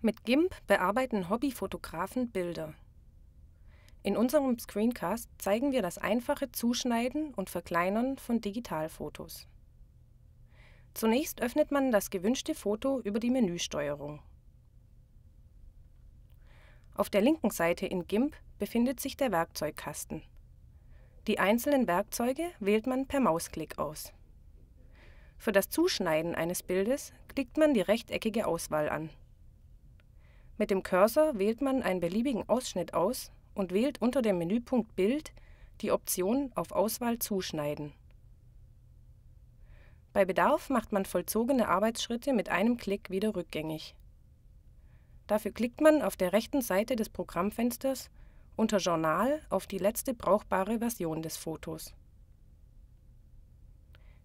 Mit GIMP bearbeiten Hobbyfotografen Bilder. In unserem Screencast zeigen wir das einfache Zuschneiden und Verkleinern von Digitalfotos. Zunächst öffnet man das gewünschte Foto über die Menüsteuerung. Auf der linken Seite in GIMP befindet sich der Werkzeugkasten. Die einzelnen Werkzeuge wählt man per Mausklick aus. Für das Zuschneiden eines Bildes klickt man die rechteckige Auswahl an. Mit dem Cursor wählt man einen beliebigen Ausschnitt aus und wählt unter dem Menüpunkt Bild die Option auf Auswahl Zuschneiden. Bei Bedarf macht man vollzogene Arbeitsschritte mit einem Klick wieder rückgängig. Dafür klickt man auf der rechten Seite des Programmfensters unter Journal auf die letzte brauchbare Version des Fotos.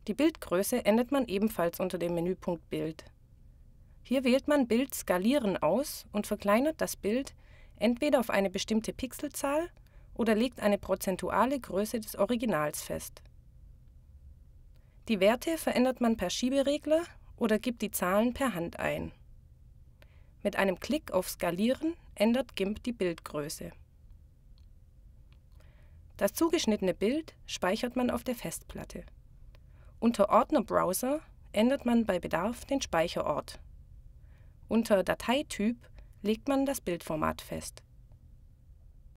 Die Bildgröße ändert man ebenfalls unter dem Menüpunkt Bild. Hier wählt man Bild skalieren aus und verkleinert das Bild entweder auf eine bestimmte Pixelzahl oder legt eine prozentuale Größe des Originals fest. Die Werte verändert man per Schieberegler oder gibt die Zahlen per Hand ein. Mit einem Klick auf Skalieren ändert GIMP die Bildgröße. Das zugeschnittene Bild speichert man auf der Festplatte. Unter Ordner Browser ändert man bei Bedarf den Speicherort. Unter Dateityp legt man das Bildformat fest